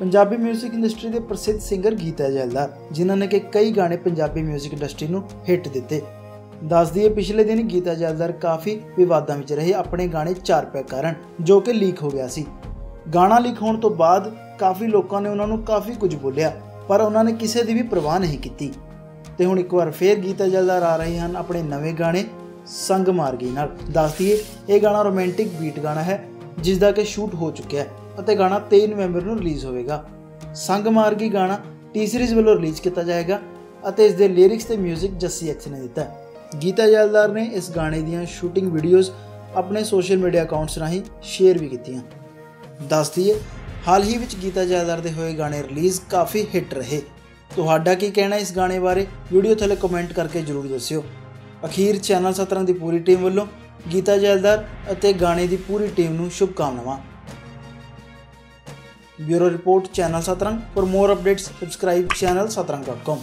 Punjabi 뮤직 industry ਦੇ ਪ੍ਰਸਿੱਧ singer Gita ਜੈਲਦਾਰ ਜਿਨ੍ਹਾਂ ਨੇ ਕਿ ਕਈ ਗਾਣੇ ਪੰਜਾਬੀ 뮤직 ਇੰਡਸਟਰੀ ਨੂੰ ਹਿੱਟ ਦਿੱਤੇ ਦੱਸ ਦਈਏ ਪਿਛਲੇ ਦਿਨ ਗੀਤਾ ਜੈਲਦਾਰ ਕਾਫੀ ਵਿਵਾਦਾਂ ਵਿੱਚ ਰਹੇ ਆਪਣੇ ਗਾਣੇ ਚਾਰ ਪੈ ਕਾਰਨ ਜੋ ਕਿ ਲੀਕ ਹੋ ਗਿਆ ਸੀ ਗਾਣਾ ਲੀਕ ਹੋਣ ਤੋਂ ਬਾਅਦ ਕਾਫੀ ਲੋਕਾਂ ਨੇ ਉਹਨਾਂ ਨੂੰ ਕਾਫੀ ਕੁਝ ਬੋਲਿਆ ਪਰ ਉਹਨਾਂ ਨੇ ਕਿਸੇ ਦੀ ਵੀ ਪਰਵਾਹ ਨਹੀਂ ਕੀਤੀ ਤੇ ਹੁਣ ਇੱਕ ਵਾਰ ਫੇਰ ਗੀਤਾ ਜੈਲਦਾਰ ਆ ਰਹੇ ਹਨ ਆਪਣੇ ਨਵੇਂ ਗਾਣੇ ਸੰਗ ਮਾਰਗੀ ਨਾਲ ਦੱਸ ਦਈਏ ਇਹ ਗਾਣਾ ਰੋਮਾਂਟਿਕ ਬੀਟ ਗਾਣਾ ਹੈ ਜਿਸ ਦਾ ਕਿ ਸ਼ੂਟ ਹੋ ਚੁੱਕਿਆ ਹੈ ਅਤੇ ਗਾਣਾ 23 ਨਵੰਬਰ ਨੂੰ ਰਿਲੀਜ਼ ਹੋਵੇਗਾ। ਸੰਗਮਾਰਗੀ ਗਾਣਾ ਟੀ ਸੀਰੀਜ਼ ਵੱਲੋਂ ਰਿਲੀਜ਼ ਕੀਤਾ ਜਾਏਗਾ ਅਤੇ ਇਸ ਦੇ ਲਿਰਿਕਸ ਤੇ 뮤직 ਜੱਸੀ ਐਕਸ ਨੇ ਦਿੱਤਾ ਹੈ। ਗੀਤਾ ਜੈਲਦਾਰ ਨੇ ਇਸ ਗਾਣੇ ਦੀਆਂ ਸ਼ੂਟਿੰਗ ਵੀਡੀਓਜ਼ ਆਪਣੇ ਸੋਸ਼ਲ ਮੀਡੀਆ ਅਕਾਊਂਟਸ ਰਾਹੀਂ ਸ਼ੇਅਰ ਵੀ ਕੀਤੀਆਂ। ਦੱਸ ਦਈਏ, ਹਾਲ ਹੀ ਵਿੱਚ ਗੀਤਾ ਜੈਲਦਾਰ ਦੇ ਹੋਏ ਗਾਣੇ ਰਿਲੀਜ਼ ਕਾਫੀ ਹਿੱਟ ਰਹੇ। ਤੁਹਾਡਾ ਕੀ ਕਹਿਣਾ ਇਸ ਗਾਣੇ ਬਾਰੇ? ਵੀਡੀਓ ਥੱਲੇ ਕਮੈਂਟ ਕਰਕੇ ਜਰੂਰ ਦੱਸਿਓ। ਅਖੀਰ ਚੈਨਲ ਸਤਰੰਗ ਦੀ ਪੂਰੀ ਟੀਮ ਵੱਲੋਂ ਗੀਤਾ ਜੈਲਦਾਰ ਅਤੇ ਗਾਣੇ ਦੀ ਪੂਰੀ ਟੀਮ ਨੂੰ ਸ਼ੁਭਕਾਮਨਾਵਾਂ। Bureau report channel Satrang. For more updates subscribe channel satrang.com